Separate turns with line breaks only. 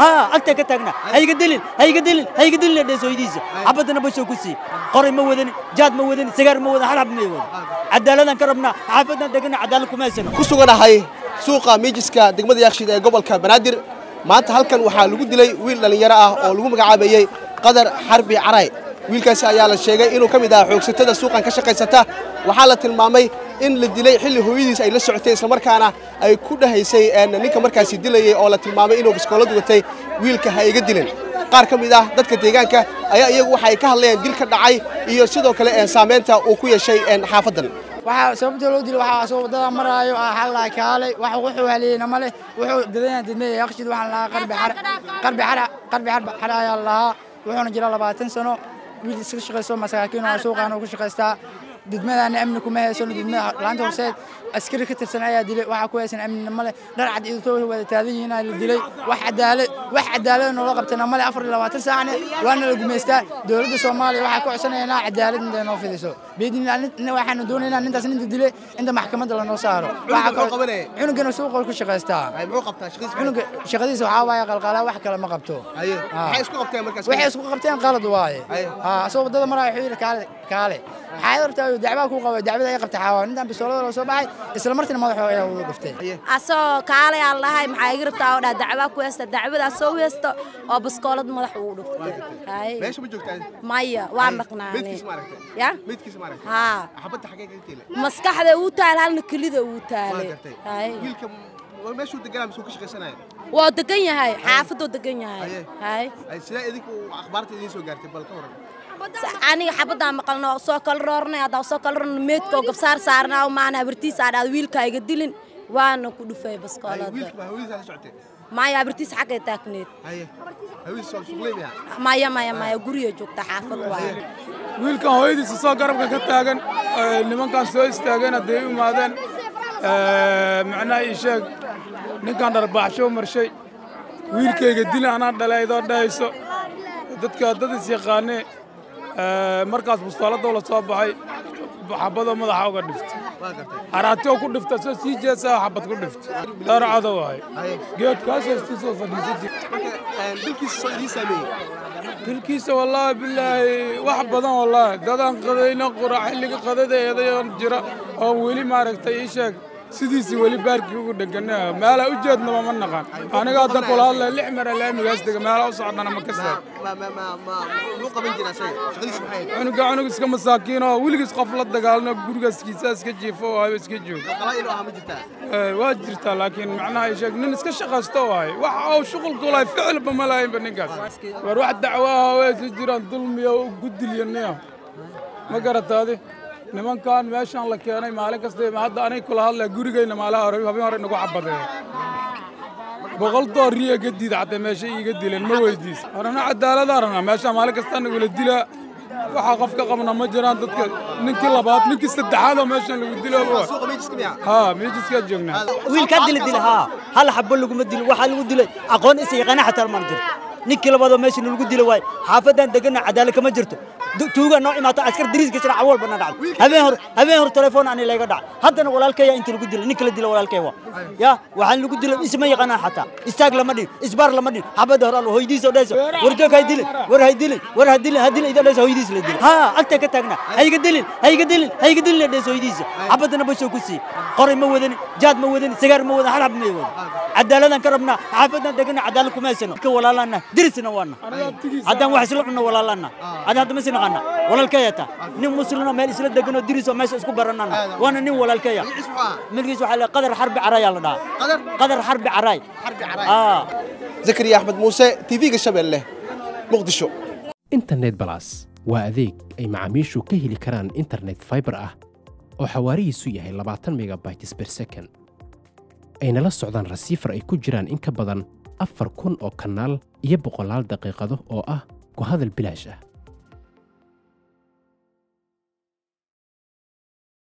ها أنت كتاعنا هاي قدلين هاي قدلين هاي قدلين ده سويديز. عبدنا بس كوسي قريم مودن جاد مودن سجار مودن حلب مودن عدالنا كربنا عفتنا دقنا عدالكم ما سنة كسوقنا هاي سوقا ميجسكا دقمة
يخشى قبل كبنادر ما أنت هلكن وحال وجود لي ويل لليرأة أو لقوم قدر حربي عراي. Ah wiilkaasi ayaa la sheegay inuu ka mid ahaa xoogsatada suuqan ka shaqaysata. Waxaa la tilmaamay in la dilay xilli hooyadiis ay la socotay islamarkaana ay ku dhahaysay ninka markaasi dilayey oo la tilmaamay inuu biskoolad watay wiilka ha iga dilin. Qaar ka mid ah dadka deegaanka ayaa iyagu waxay ka hadlayeen dil ka dhacay iyo sidoo kale saamaynta uu ku yeeshay xaafaddan
waxaa sababta loo dilo waxaa asoo maraayo xallaa kaalay wax wuxuu haleeyna male wuxuu dadana didmay yaqshid waxaan lahaa qarbi xar qarbi xar qarbi xar xar ayaa lahaa wuxuuna jiraa labaatan sano wiil iska shaqaysto masaakiin oo suuqaan uu ku shaqaystaa didmadaana amni kuma haysano didmada laanta horseed أسكري كتر سنعيا دلي واحد كويس نعمل نملة نرعى إذا توه وتهذي هنا دلي واحد دالة واحد دالة إنه لقب تنملة أفر لو تسعة أنا وأنا الجميستا دول دي سومالي واحد كويس أنا هنا عدالة إنه نوفي دسو بيدنا أن إن واحد ندون هنا أنت سنين دلي أنت محكمة الله نصاره واحد كويس عنو جنو سوق كل شيء قاستا عنو قبته شخص عنو شخص يسوع وياه قال قال واحد كلام قبته أيه آه. حيس قبته مركز وحيس قبته قال دواي أيه ها آه، سوق ده مرة يحيل كالي. آه. كالي حيرته دعبة كوقة دعبة ده يقبته ندم بسولو لو سبعي isla martiina madaxoo ayaa ugu dhiftay
asoo kaalay aan lahay maxaa iga rabtaa oo dhaa dacwaa ku heesta dacwada soo heesta oo biskoolad madax ugu dhiftay
meesha ma joogtaa
maya waan dhaqnaanay ya? Haa
xabadda xagee kaga teelay
maskaxda uu taal halna kelida uu taalay
wiilka meeshuu deganaa misuu ka shaqaysanaya
waa degan yahay xaafadoo degan yahay. Hay
sidaa idinku akhbaarta idiin soo gaartay bal ka waran
aniga xabadaan maqalno soo kala roornay haddaa soo kala roorno meedka oo gabsaar saarnaa maana habartiisa aa dhahda wiilkaa iga dilin waana ku dhufay baskoolada
wiilka
maya habartiisa xaggay taagneed. Maya maya maya guriga joogta xaafad waa.
Wiilkan hooyadiisa soo garabka ka taagan nimankan soo istaageen hadday u imaadeen macnaha ii sheeg ninkan dharbaaxsho marshay wiilkayga dili anaa dhalay idoo dhahayso dadka dad is yaqaanee مركز مستوى دولة صباحي حبضة مضحة وقدفت عراتيو كل دفتة سي جيسا حبت كل دفتة دار عادو هاي قيوت كاسي
استيسو فديسي بلكيس صديسة
بي بلكيس والله بالله وحبضة والله دادان قضينا قرح اللي قضي دي يدي جرا أو ويلي ماركتا يشاك sidiisii weli baarkii ugu dhegana meela u jeednaba ma naqaan aniga hadda kula hadlaya lix mara laamigaas dega meela u socdana ma ka cunuga cunug iska masaakiin oo weligiis qof la dagaalno gurigaskiisa iska jiifo oo haba iska joogo waa jirtaa laakiin macnaha ay sheeg nin iska shaqaysto waaye wax oo shuqulku lahay ficilba ma lahaynba ninkaas war wax dacwaha way si jiraan dulmiya u gudilyanaya ma garataadi nimankan meeshaan la keenay maalin kasta hadda anay kula hadlaya gurigayna maalaha hore habeen hore nagu cabadeen boqol dooriya ga diida xataa meesha iiga dileen ma weydiis arana cadaalada arana meeshaan maalin kasta nagula dilaa waxaa qof ka qabna ma jiraan dadka ninkii labaad ninkii saddexaad oo meeshaan lagu dilo haa miijiskaa joognaa
wiilkaa dila dila haa hal xabo laguma dilo waxaa lagu dilay aqoon isa yaqaana xataa maan jirto ninkii labaadoo meesha lagu dilo waaye xaafadan degana cadaalad kama jirto tuuga noo imaato askar dariiska jira cawl bana dhacdo habeen hor habeen hor telefoon ani layga dhac haddana walaalkaya inta lagu dilo ninka la dilo walaalkay waa ya waxaan lagu dilo isma yaqaanaan xataa istaag lama dhin isbaar lama dhin xabada hor allo hoydiisa oo dhayso war joog hay dilin war hay dilin war ha dilin ha dilin idoo dhayso hoydiisa la dilo haa agta ka taagna hayga dilin hayga dilin hayga dilin la dhayso hoydiisa xabadana bashoo ku sii qoray ma wadanin jaad ma wadanin sigaar ma wadan hal xab ma wadan cadaaladaan ka rabnaa xaafadan degana cadaalad kuma haysano ka walaalaana dirisna waana haddaan wax isla cunno walaalaana ada hadda ma si naqaana walaalkaya ta nin muslimo meel isla deganoo dirisoo meesha isku baranana waana nin walaalkaya milkiis waxaa la qadar xarbi carayaa la dhahaa qadar xarbi caraay
zakariya axmed muuse tv-ga shabeelle muqdisho
internet balas waa adeeg ay macaamiishu ka heli karaan internet fiber ah oo xawaarihiisu yahay labaatan megabytes per second ayna la socdaan rasiifar ay ku jiraan in ka badan afar kun oo kanaal iyo boqolaal daqiiqado oo ah ku hadal bilaash ah